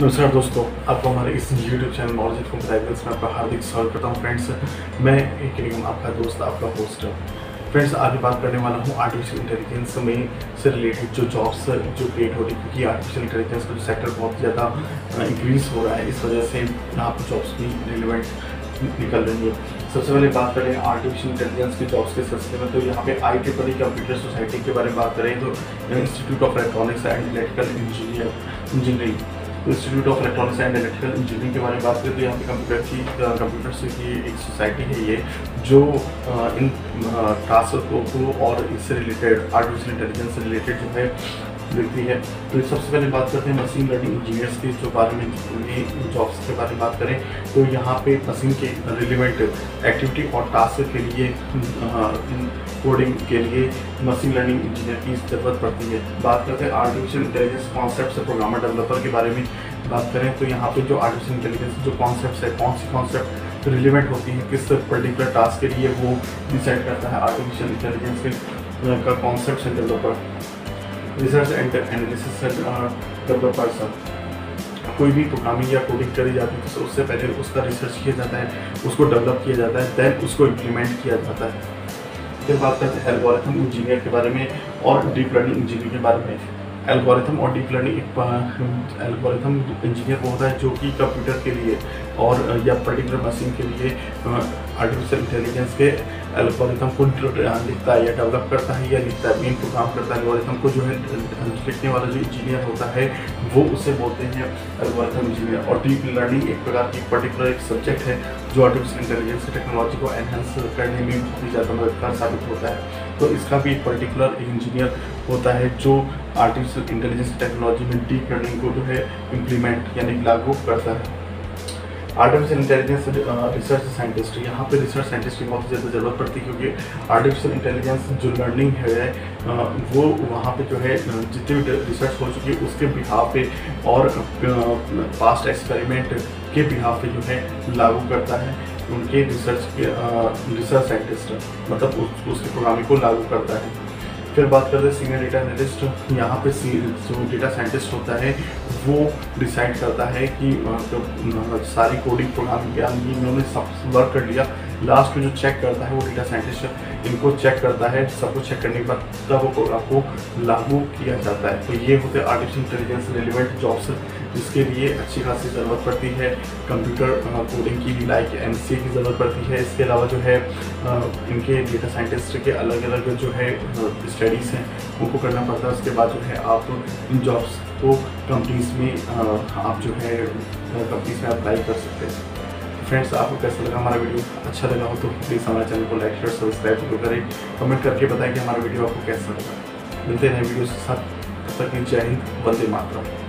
नमस्कार दोस्तों, आपको हमारे इस YouTube channel knowledge from guidance में आपका हार्दिक स्वागत करता हूँ फ्रेंड्स मैं एक आपका दोस्त, आपका होस्ट फ्रेंड्स आगे बात करने वाला हूँ आर्टिफिशियल इंटेलिजेंस में से रिलेटेड जो जॉब्स जो क्रिएट हो रही है, क्योंकि आर्टिफिशियल इंटेलिजेंस का जो सेक्टर बहुत ज़्यादा इंक्रीज हो रहा है, इस वजह से यहाँ पर जॉब्स भी रिलेवेंट निकल रही है। सबसे पहले बात करें आर्टिफिशियल इंटेलिजेंस की जॉब्स के सिलसिले में तो यहाँ पे I T triple computer society के बारे में बात करें तो institute of electronics and electrical engineer engineering institute of electronics and electrical engineering के बारे में बात करें तो यहाँ पे कंप्यूटर की कंप्यूटर से की एक सोसाइटी है ये, जो इन टास्क को और इससे रिलेटेड आर्टिफिशियल इंटेलिजेंस से रिलेटेड जो है देखती है। तो सबसे पहले बात करते हैं मशीन लर्निंग इंजीनियर्स के, जो बारे में जॉब्स के बारे में बात करें तो यहाँ पे मशीन के रिलेवेंट एक्टिविटी और टास्क के लिए कोडिंग के लिए मशीन लर्निंग इंजीनियर की ज़रूरत पड़ती है। बात करते हैं आर्टिफिशियल इंटेलिजेंस कॉन्सेप्ट से प्रोग्रामर डेवलपर के बारे में बात करें तो यहाँ पे जो आर्टिफिशियल इंटेलिजेंस जो कॉन्सेप्ट है, कौन सी कॉन्सेप्ट रिलेवेंट होती है, किस पर्टिकुलर टास्क के लिए वो डिसाइड करता है आर्टिफिशियल इंटेलिजेंस का कॉन्सेप्ट से डेवलपर रिसर्च एंड एनालिसिस से डेवलपर सब कोई भी प्रोग्रामिंग या कोडिंग करी जाती है तो उससे पहले उसका रिसर्च किया जाता है, उसको डेवलप किया जाता है देन उसको इम्प्लीमेंट किया जाता है। फिर बात करते हैं एल्गोरिथम इंजीनियर के बारे में और डीप लर्निंग इंजीनियर के बारे में। एल्गोरिथम और डीप लर्निंग एक एल्गोरिथम इंजीनियर वो होता है, जो कि कंप्यूटर के लिए और, या पर्टिकुलर मशीन के लिए आर्टिफिशियल इंटेलिजेंस के एल्गोरिथम को लिखता है या डेवलप करता है या लिखता है मेन प्रोग्राम करता है एल्गोरिथम को जो है लिखने वाला जो इंजीनियर होता है, वो उसे बोलते हैं एल्गोरिथम इंजीनियर और डीप लर्निंग एक प्रकार की पर्टिकुलर एक सब्जेक्ट है जो आर्टिफिशियल इंटेलिजेंस टेक्नोलॉजी को एनहेंस करने में बहुत ही ज़्यादा मददगार साबित होता है. तो इसका भी एक पर्टिकुलर इंजीनियर होता है जो आर्टिफिशियल इंटेलिजेंस टेक्नोलॉजी में डीप लर्निंग को जो है इम्प्लीमेंट यानी लागू करता है. आर्टिफिशियल इंटेलिजेंस रिसर्च साइंटिस्ट यहाँ पे रिसर्च साइंटिस्ट की बहुत ज़्यादा ज़रूरत पड़ती है क्योंकि आर्टिफिशियल इंटेलिजेंस जो लर्निंग है वो वहाँ पे जो है जितनी भी रिसर्च हो चुकी है उसके बिहाव पे और पास्ट एक्सपेरिमेंट के बिहाव पे जो है लागू करता है उनके रिसर्च के रिसर्च साइंटिस्ट मतलब उस, उसके प्रोग्रामिंग को लागू करता है। फिर बात करते हैं सीनियर डेटा एनालिस्ट यहाँ पे जो डेटा साइंटिस्ट होता है, वो डिसाइड करता है कि तो सारी कोडिंग प्रोग्राम क्या इन्होंने सब वर्क कर लिया। लास्ट में जो चेक करता है वो डेटा साइंटिस्ट इनको चेक करता है, सब कुछ चेक करने के बाद तब वो प्रोग्राम को लागू किया जाता है। तो ये होते हैं आर्टिफिशियल इंटेलिजेंस रिलेवेंट जॉब्स जिसके लिए अच्छी खासी ज़रूरत पड़ती है। कंप्यूटर कोडिंग की भी लाइक एम की ज़रूरत पड़ती है। इसके अलावा जो है इनके डेटा साइंटिस्ट के अलग अलग जो है स्टडीज़ हैं, उनको करना पड़ता है। उसके बाद जो है, आप इन जॉब्स को कंपनीज़ में आप जो है कंपनीज़ में अप्लाई कर सकते हैं। फ्रेंड्स आपको कैसा लगा हमारा वीडियो अच्छा लगा हो तो प्लीज़ हमारे चैनल को लाइक शेयर सब्सक्राइब ज़रूर करें। कमेंट करके बताएँ कि हमारा वीडियो आपको कैसा लगा। मिलते हैं वीडियो के साथ। तब तक जय हिंद, वंदे मातरम।